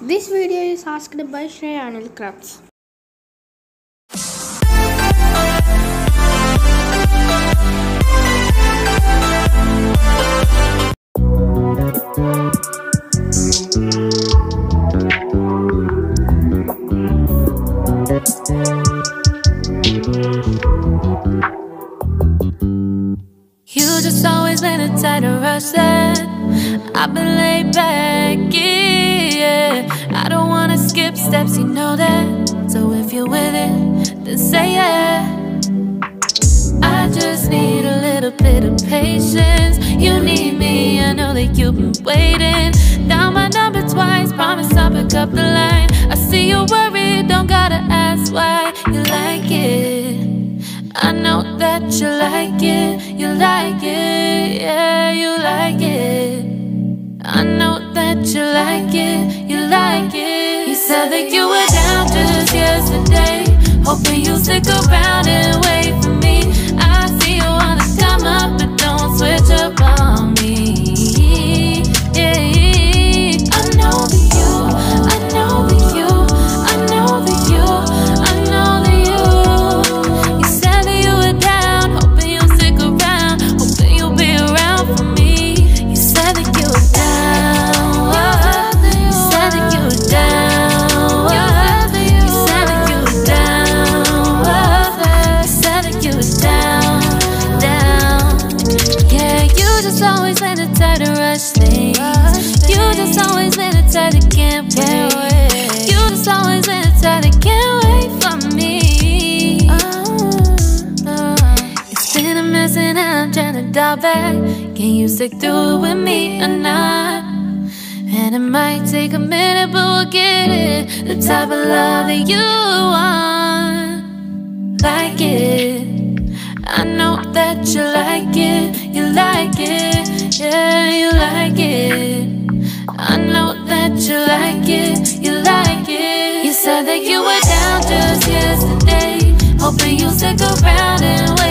This video is asked by Shreya Anil Crafts. You just always been a tighter rush that I've been laid back, skip steps, you know that. So if you're with it, then say yeah. I just need a little bit of patience. You need me, I know that you've been waiting. Down my number twice, promise I'll pick up the line. I see you worried, don't gotta ask why you like it. I know that you like it, you like it, yeah, you like it. I know that you like it, you like it. You said that you were down just yesterday, hoping you'll stick around and wait just always been the type to rush things. You just always been the type that can't wait. You just always been the type that can't wait for me. Uh-huh. Uh-huh. It's been a mess and I'm trying to dial back. Can you stick through it with me or not? And it might take a minute, but we'll get it. The type of love that you want, like it. Know that you like it, you like it, yeah, you like it. I know that you like it, you like it. You said that you were down just yesterday, hoping you'll stick around and wait